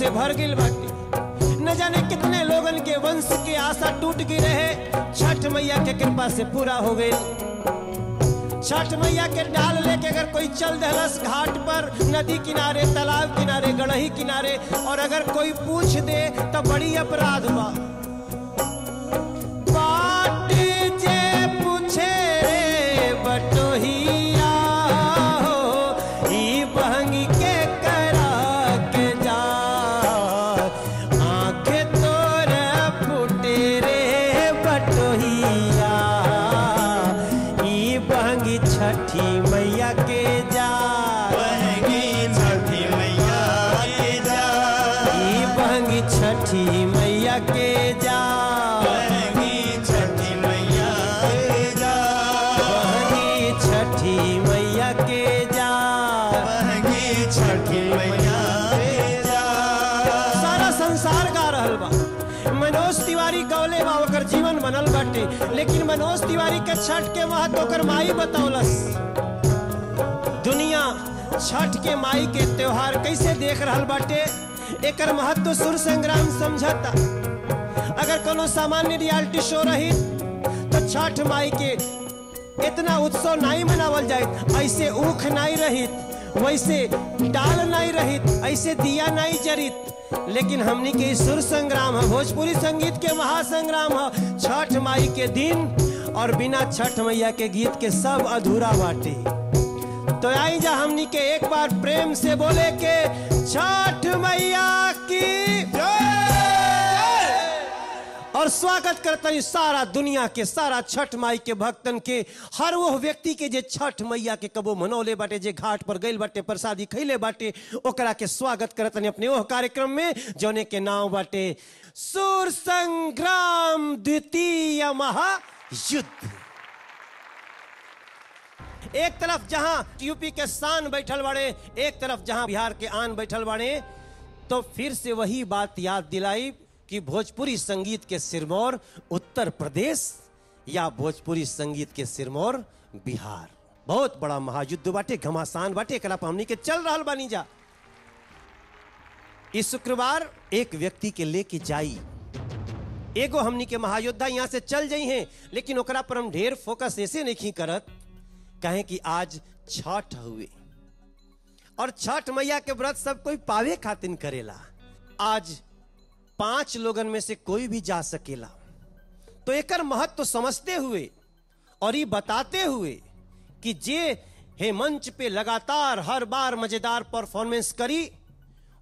से भर गिल बाटी न जाने कितने लोगन के वंश के आशा टूट गई रहे छठ मैया के कृपा से पूरा हो गई। छठ मैया के डाल लेके अगर कोई चल दहलस घाट पर, नदी किनारे, तालाब किनारे, गढ़ही किनारे, और अगर कोई पूछ दे तो बड़ी अपराध बा। के छठ के महत्व ओकर माई बतौलस। दुनिया छठ के माई के त्योहार कैसे देख रहल बाटे, एकर महत्व सुर संग्राम समझता। अगर कोनो सामान्य रियलिटी शो रही तो छठ माई के इतना उत्सव नहीं मनावल जाए ऐसे ऊख नहीं रहित, वैसे डाल नहीं रहित, ऐसे दिया नहीं जरित। लेकिन हमनी के सुर संग्राम है, भोजपुरी संगीत के महासंग्राम है, छठ माई के दिन और बिना छठ मैया के गीत के सब अधूरा बाटे। तो आई जा हमनी के एक बार प्रेम से बोले के, छठ मैया की और स्वागत करतनी सारा दुनिया के, सारा छठ माई के भक्तन के, हर वो व्यक्ति के जे छठ मैया के कबो मनौले बाटे, जे घाट पर गइल बाटे, प्रसादी खैले बाटे, ओकरा के स्वागत करतनी अपने ओह कार्यक्रम में, जौने के नाम बाटे सुर संग्राम द्वितीय महायुद्ध एक तरफ़ जहाँ यूपी के शान बैठल बाड़े, एक तरफ़ जहाँ बिहार के आन बैठल बाड़े तो फिर से वही बात याद दिलाई कि भोजपुरी संगीत के सिरमौर उत्तर प्रदेश या भोजपुरी संगीत के सिरमौर बिहार। बहुत बड़ा महायुद्ध बाटे, घमासान बाटे एकरा पर हमनी के चल रहा बानी जा। इस शुक्रवार एक व्यक्ति के लेके जाई। एगो हमनी के महायोद्धा यहाँ से चल जाई हैं, लेकिन ओकरा पर हम ढेर फोकस ऐसे नहीं करत, कहें कि आज छठ हुए। और छठ मैया के व्रत सब कोई पावे खातिन करेला। आज पाँच लोगन में से कोई भी जा सकेला। तो एकर महत्व तो समझते हुए और ये बताते हुए कि जे हे मंच पे लगातार हर बार मज़ेदार परफॉर्मेंस करी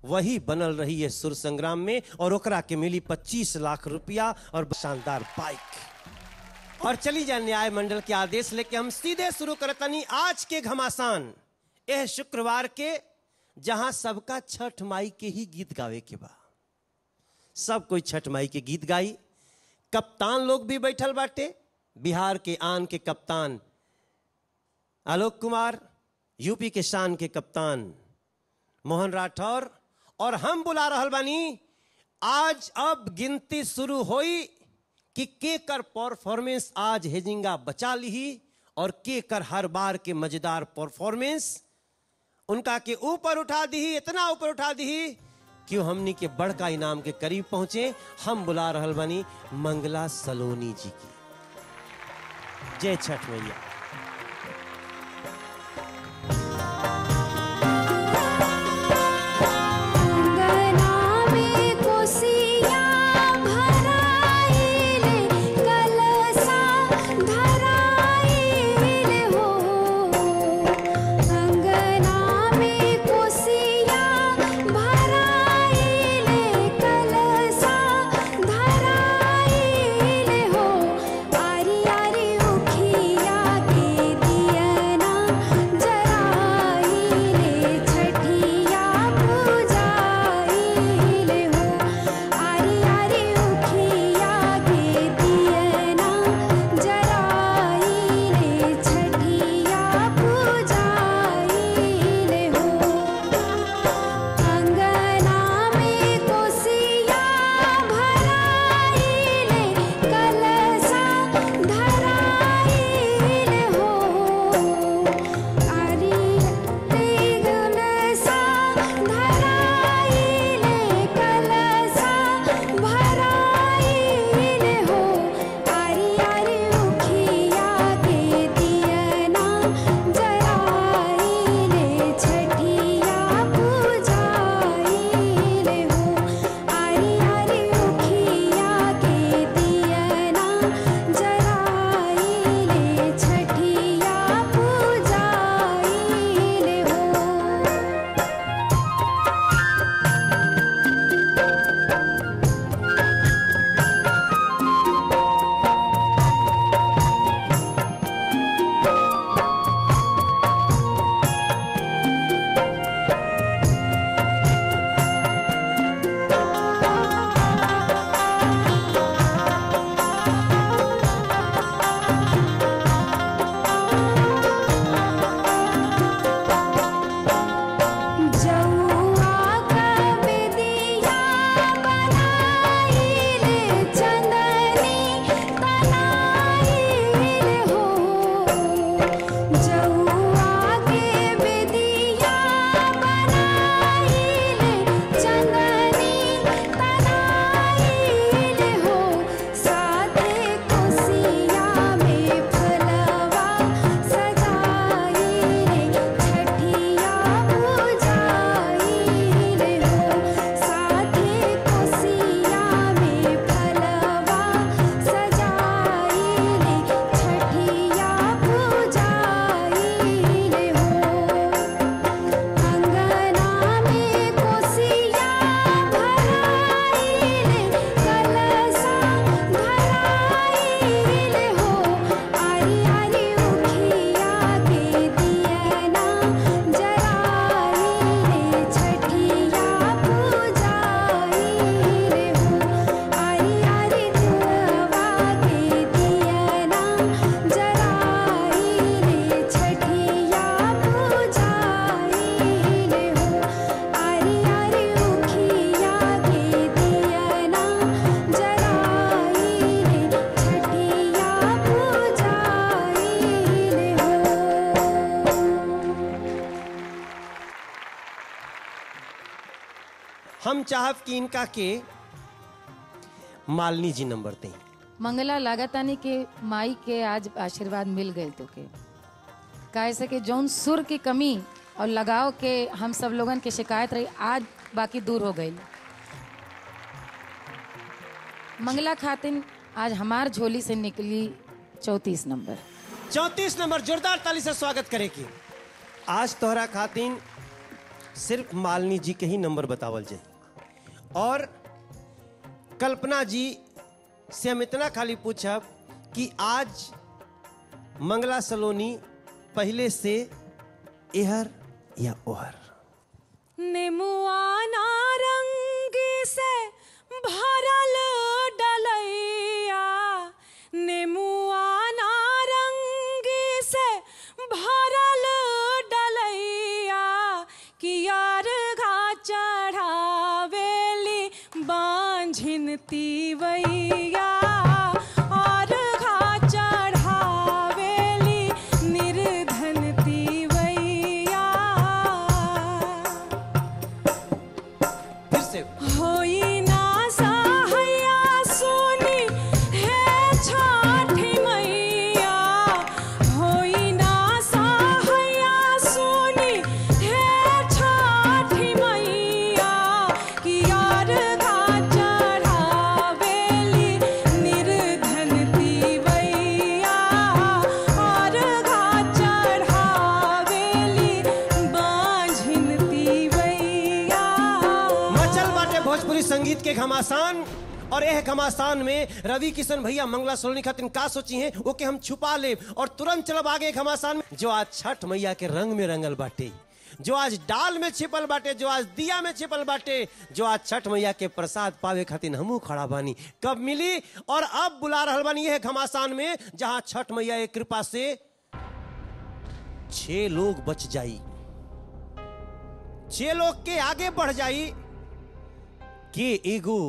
वही बनल रही है सुर संग्राम में और ओकरा के मिली 25 लाख रुपया और शानदार बाइक। और चली जाए न्याय मंडल के आदेश लेके हम सीधे शुरू करतनी आज के घमासान। यह शुक्रवार के, जहाँ सबका छठ माई के ही गीत गावे के बा। सब कोई छठ माई के गीत गाई। कप्तान लोग भी बैठल बाटे। बिहार के आन के कप्तान आलोक कुमार, यूपी के शान के कप्तान मोहन राठौर और हम बुला रहल बानी, आज अब गिनती शुरू होई कि के कर परफॉर्मेंस आज हेजिंगा बचा ली और के कर हर बार के मज़ेदार परफॉर्मेंस उनका के ऊपर उठा दी इतना ऊपर उठा दी कि हमनी के बड़का इनाम के करीब पहुँचे, हम बुला रहल बनी मंगला सलोनी जी की। जय छठ मैया। चाहब कि इनका के मालिनी जी नंबर दें। मंगला लागतानी के माई के आज आशीर्वाद मिल गए तो के। काहे कि जौन सुर की कमी और लगाव के हम सब लोगन के शिकायत रही आज बाकी दूर हो गई। मंगला खातिन आज हमार झोली से निकली चौतीस नंबर। चौतीस नंबर जोरदार ताली से स्वागत करेगी आज तोहरा खातिन सिर्फ़ मालिनी जी के ही नंबर बतावल जाए। और कल्पना जी से हम इतना खाली पूछब कि आज मंगला सलोनी पहले से एहर या ओहर। नेमुआ தீவையா के घमासान और यह घमासान में रवि किशन भैया मंगला सोलनी खातिर का सोची हैं, वो के हम छुपा ले और तुरंत चलब आगे घमासान में। जो आज छठ मैया के रंग में रंगल बाटे, जो आज डाल में छिपल बाटे, जो आज दिया में छिपल बाटे, जो आज छठ मैया के प्रसाद पावे खातिर हमू खड़ा बानी। कब मिली और अब बुला रहा बानी यह घमासान में, जहाँ छठ मैया एक कृपा से छह लोग बच जाई, छह लोग के आगे बढ़ जाई के एगो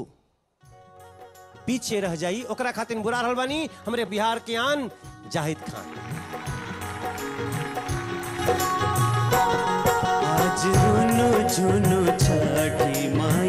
पीछे रह जाई, ओकरा खातिर बुरा रहल बानी। हमरे बिहार के आन जाहिद खान। आज रुनु झुनु छठी माई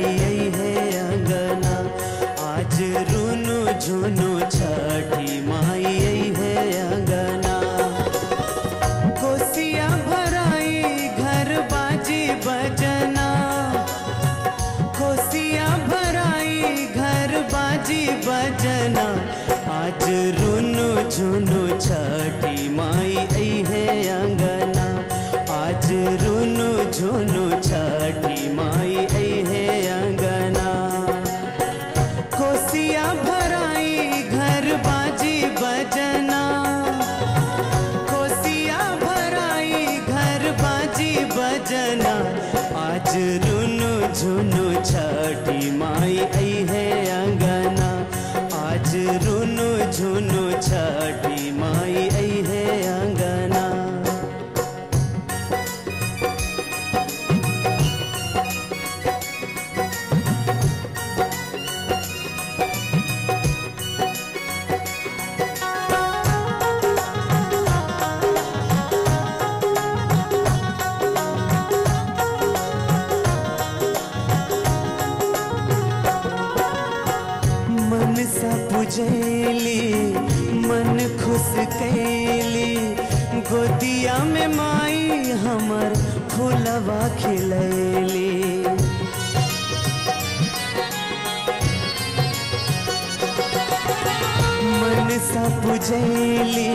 पुजैली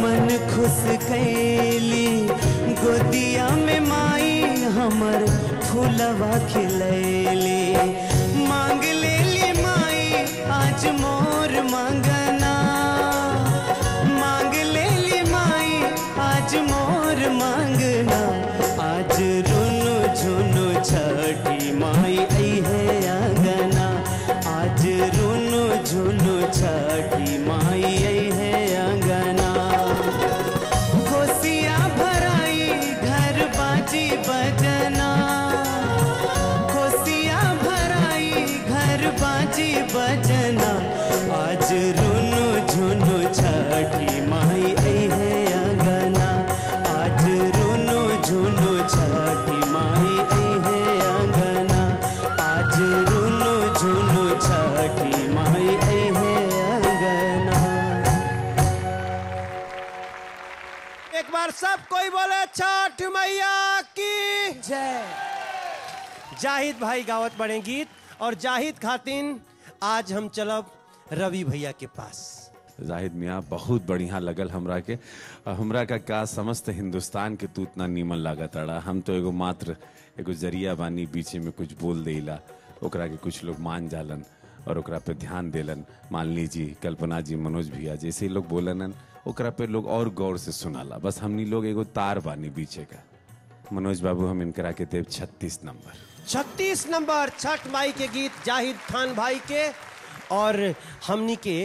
मन खुश कैली। गोदिया में माई हमर फूलवा खिलैली। मांग लेली माई आज मोर बड़े गीत और जाहिद खातिन, आज हम चलब रवि भैया के पास। जाहिद मियाँ, बहुत बढ़िया लगल हमरा के। हमरा का का समस्त हिंदुस्तान के तू इतना नीमन लागत अड़ा। हम तो एगो मात्र, एगो ज़रिया बानी बीचे में कुछ बोल देला ओकरा के कुछ लोग मान जालन और ओकरा पे ध्यान देलन। मालनी जी, कल्पना जी, मनोज भैया जैसे लोग बोलन ओकरा पे लोग और गौर से सुनाला। बस हमनी लोग एगो तार बानी बीचे का। मनोज बाबू हम इनकरा के देव छत्तीस नंबर। 36 नंबर छठ माई के गीत जाहिद खान भाई के और हमनी के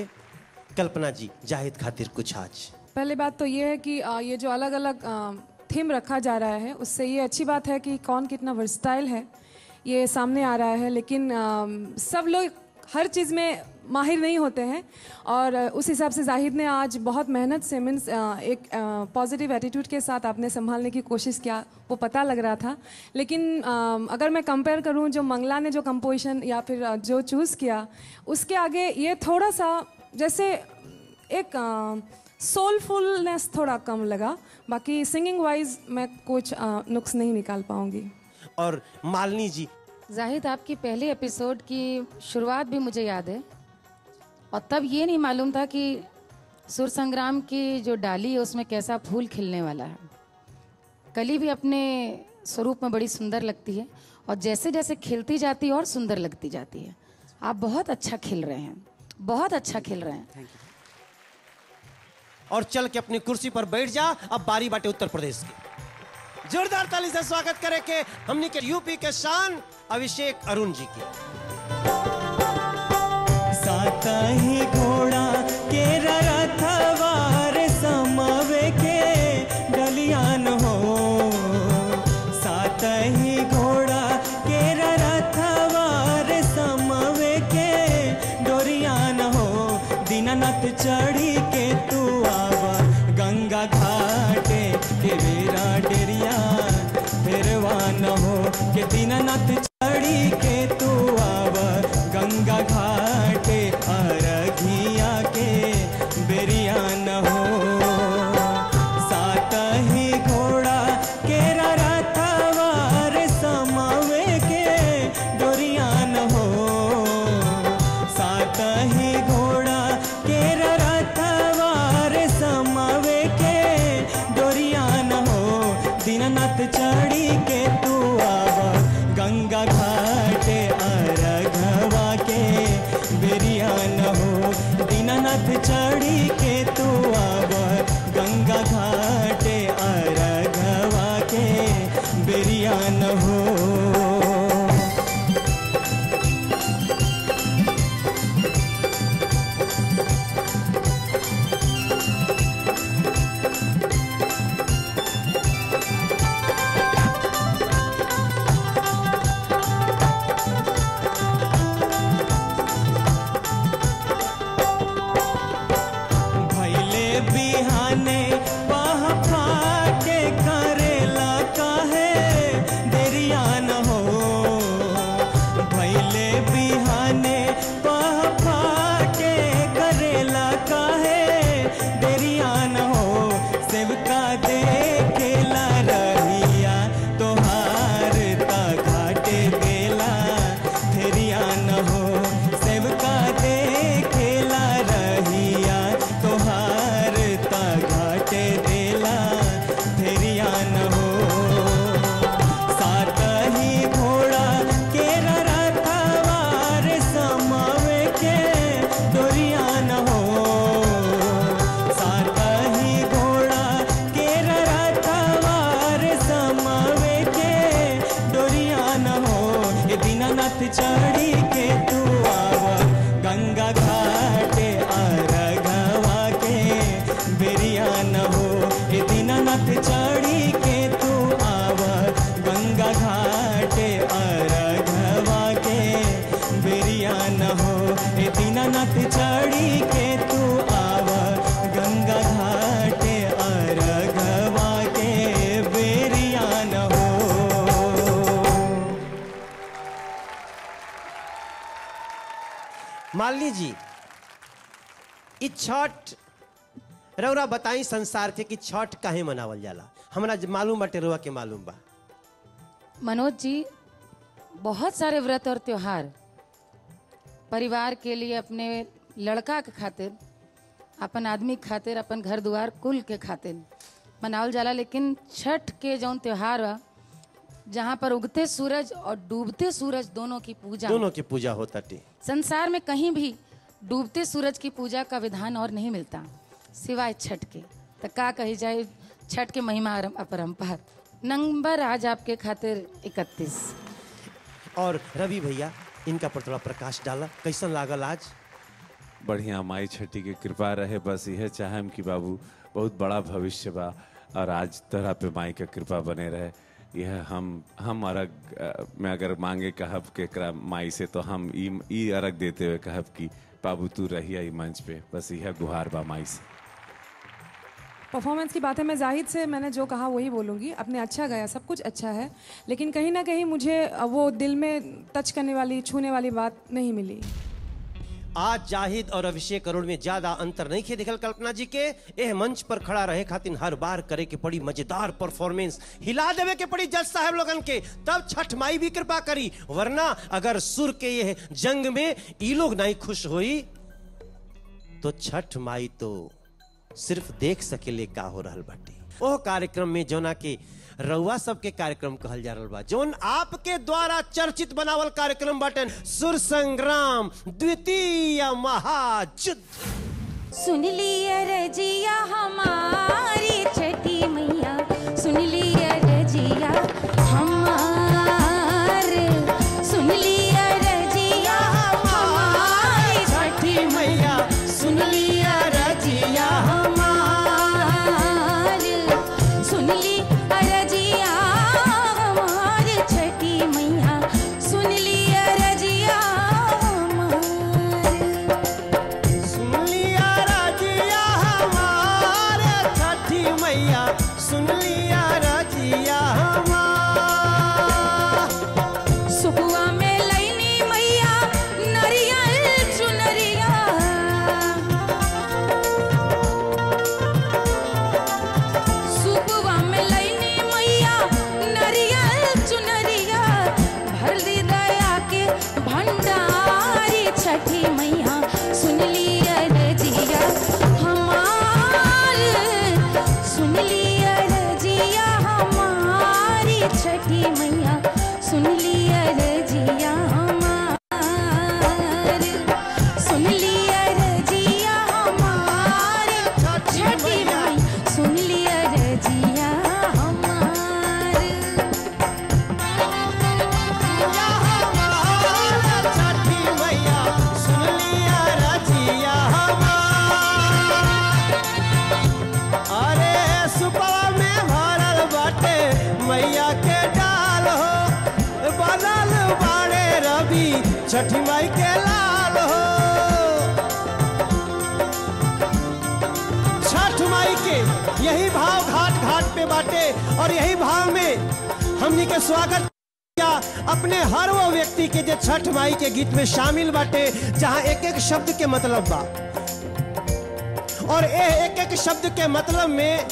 कल्पना जी जाहिद खातिर कुछ आज। पहले बात तो ये है कि ये जो अलग अलग थीम रखा जा रहा है उससे ये अच्छी बात है कि कौन कितना वर्सटाइल है ये सामने आ रहा है लेकिन सब लोग हर चीज़ में माहिर नहीं होते हैं। और उस हिसाब से जाहिद ने आज बहुत मेहनत से मीन्स एक पॉजिटिव एटीट्यूड के साथ आपने संभालने की कोशिश किया वो पता लग रहा था। लेकिन अगर मैं कंपेयर करूँ जो मंगला ने जो कंपोजिशन या फिर जो चूज़ किया उसके आगे ये थोड़ा सा जैसे एक सोलफुलनेस थोड़ा कम लगा। बाकी सिंगिंग वाइज मैं कुछ नुक्स नहीं निकाल पाऊँगी। और मालिनी जी। जाहिद आपकी पहले एपिसोड की शुरुआत भी मुझे याद है। और तब ये नहीं मालूम था कि सुर संग्राम की जो डाली है, उसमें कैसा फूल खिलने वाला है। कली भी अपने स्वरूप में बड़ी सुंदर लगती है और जैसे जैसे खिलती जाती है और सुंदर लगती जाती है। आप बहुत अच्छा खिल रहे हैं, बहुत अच्छा खिल रहे हैं। और चल के अपनी कुर्सी पर बैठ जा, अब बारी बाटे उत्तर प्रदेश की। जोरदार ताली से स्वागत करे के हमनी के यूपी के शान अभिषेक अरुण जी की। साता घोड़ा के रथवार समवे के डलियान हो। साता ही घोड़ा के रथवार समवे के डोरियान हो। दीनानाथ चढ़ी के तू आवा, गंगा घाटे के बेरा डेरिया फेरवा न हो। के दीनानाथ मालिनी जी ई छठ रौरा बताई संसार के कि छठ काहे मनावल जाला? हमरा मालूम बाटे रउआ के मालूम बा। मनोज जी बहुत सारे व्रत और त्योहार। परिवार के लिए अपने लड़का के खातिर अपन आदमी के खातिर अपन घर द्वार कुल के खातिर मनावल जाला। लेकिन छठ के जौन त्योहार बा जहाँ पर उगते सूरज और डूबते सूरज दोनों की पूजा दोनों की पूजा होता टे। संसार में कहीं भी डूबते सूरज की पूजा का विधान और नहीं मिलता। सिवाय छठ के। तो का कही जाए छठ के महिमा अपरंपार। नंबर आज आपके खातिर इकतीस। और रवि भैया इनका पर थोड़ा प्रकाश डाला। कैसा लागल आज? बढ़िया माई छठी के कृपा रहे बस यह चाहम कि बाबू बहुत बड़ा भविष्य बा। और आज तरह पे माई का कृपा बने रहे। यह हम हम अरग में अगर मांगे कहब के एकरा माई से तो हम ई अर्घ देते हुए कहब कि, बाबू, तू रहिया ई मंच पे। बस यह गुहार बा माई से। परफॉर्मेंस की बात है मैं जाहिद से, मैंने जो कहा वही बोलूँगी। अपने अच्छा गया, सब कुछ अच्छा है, लेकिन कहीं ना कहीं मुझे वो दिल में टच करने वाली, छूने वाली बात नहीं मिली। आज जाहिद और अभिषेक अरुण में ज़्यादा अंतर नहीं खे दिखल कल्पना जी के। एह मंच पर खड़ा रहे खातिर हर बार करे के पड़ी मज़ेदार परफॉर्मेंस। हिला देवे के पड़ी जज साहब लोगन के, तब छठ माई भी कृपा करी। वरना अगर सुर के ये जंग में ई लोग नहीं खुश हुई तो छठ माई तो सिर्फ़ देख सकेले का हो रहा बाटे। ओह कार्यक्रम में जोना के रउआ सबके कार्यक्रम कहल जा रहा बा। जोन आपके द्वारा चर्चित बनावल कार्यक्रम बटन, सुर संग्राम, द्वितीय महायुद्ध। सुन लिया रजिया हमारी छठी माई के लाल हो। छठ माई के यही भाव घाट घाट पे बाटे और यही भाव में हमनी के स्वागत या अपने हर वो व्यक्ति के जो छठ माई के गीत में शामिल बाटे, जहाँ एक एक शब्द के मतलब बा। और ए एक एक शब्द के मतलब में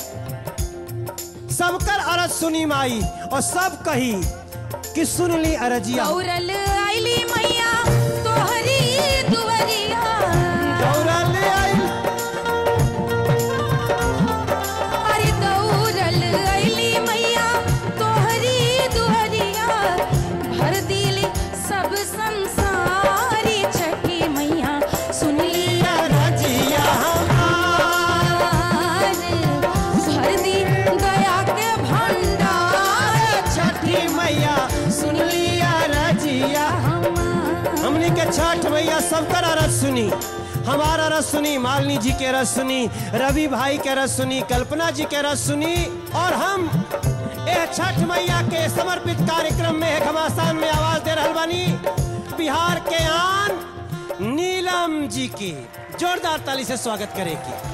सबकर अरज सुनी माई और सब कही कि सुन ली अरजिया। रस सुनी, हमारा रस सुनी, मालिनी जी के रस सुनी, रवि भाई के रस सुनी, कल्पना जी के रस सुनी, और हम छठ मैया के समर्पित कार्यक्रम में घमासान में आवाज़ दे रहा बनी, बिहार के आन नीलम जी की, जोरदार ताली से स्वागत करेगी